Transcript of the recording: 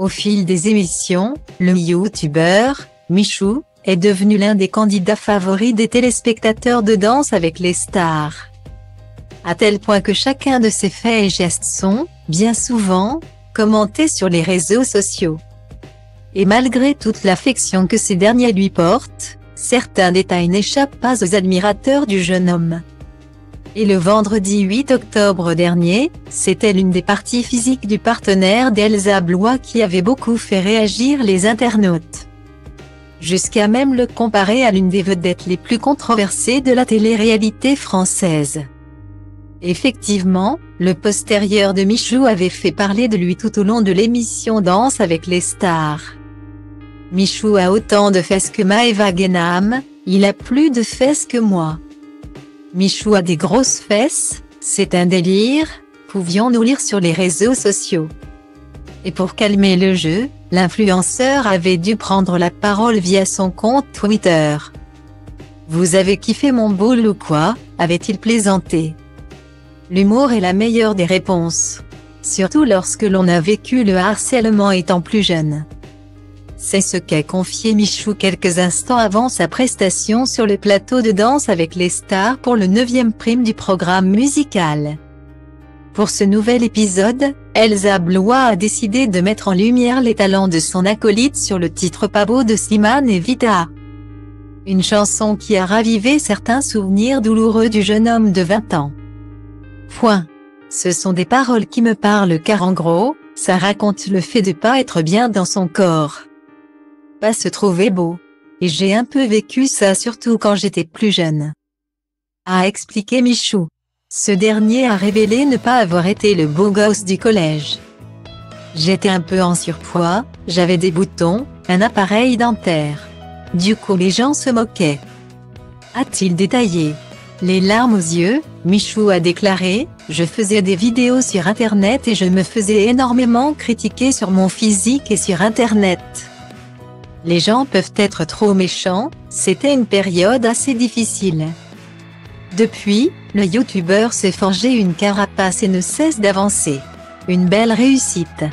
Au fil des émissions, le youtubeur, Michou, est devenu l'un des candidats favoris des téléspectateurs de Danse avec les stars. À tel point que chacun de ses faits et gestes sont, bien souvent, commentés sur les réseaux sociaux. Et malgré toute l'affection que ces derniers lui portent, certains détails n'échappent pas aux admirateurs du jeune homme. Et le vendredi 8 octobre dernier, c'était l'une des parties physiques du partenaire d'Elsa Blois qui avait beaucoup fait réagir les internautes jusqu'à même le comparer à l'une des vedettes les plus controversées de la télé-réalité française. Effectivement, le postérieur de Michou avait fait parler de lui tout au long de l'émission Danse avec les stars. Michou a autant de fesses que Maëva Genam, il a plus de fesses que moi. Michou a des grosses fesses, c'est un délire, pouvions-nous lire sur les réseaux sociaux. Et pour calmer le jeu, l'influenceur avait dû prendre la parole via son compte Twitter. Vous avez kiffé mon boule ou quoi? avait-il plaisanté. L'humour est la meilleure des réponses. Surtout lorsque l'on a vécu le harcèlement étant plus jeune. C'est ce qu'a confié Michou quelques instants avant sa prestation sur le plateau de danse avec les stars pour le 9e prime du programme musical. Pour ce nouvel épisode, Elsa Blois a décidé de mettre en lumière les talents de son acolyte sur le titre beau de Slimane et Vita. Une chanson qui a ravivé certains souvenirs douloureux du jeune homme de 20 ans. Point. Ce sont des paroles qui me parlent car en gros, ça raconte le fait de pas être bien dans son corps. Se trouver beau. Et j'ai un peu vécu ça surtout quand j'étais plus jeune. A expliqué Michou. Ce dernier a révélé ne pas avoir été le beau gosse du collège. J'étais un peu en surpoids, j'avais des boutons, un appareil dentaire. Du coup les gens se moquaient. A-t-il détaillé Les larmes aux yeux, Michou a déclaré, je faisais des vidéos sur internet et je me faisais énormément critiquer sur mon physique et sur internet. Les gens peuvent être trop méchants, c'était une période assez difficile. Depuis, le youtubeur s'est forgé une carapace et ne cesse d'avancer. Une belle réussite.